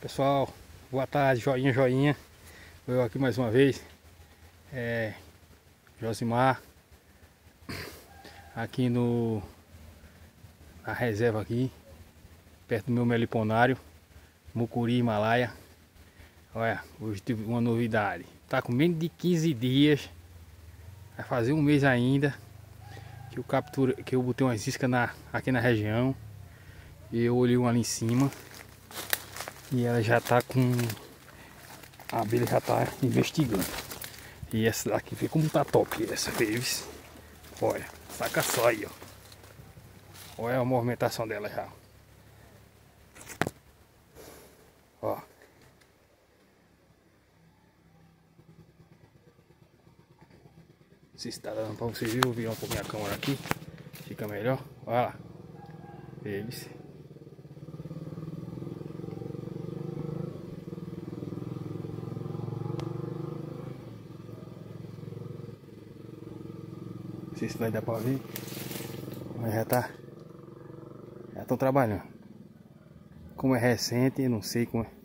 Pessoal, boa tarde, joinha, joinha. Eu aqui mais uma vez. É, Josimar. Aqui no na reserva aqui, perto do meu meliponário, Mucuri Himalaia. Olha, hoje tive uma novidade. Tá com menos de 15 dias. Vai fazer um mês ainda que eu captura, que eu botei umas iscas na, aqui na região. E eu olhei uma ali em cima. E ela já tá com. A abelha já tá investigando. E essa daqui, vê como tá top essa, vez. Olha, saca só aí, ó. Olha a movimentação dela já. Ó. Se tá dando pra vocês verem, vou virar um pouco minha câmera aqui. Fica melhor. Olha lá. Eles. Sei se vai dar pra ver. Mas já tá. Já estão trabalhando. Como é recente, não sei como é.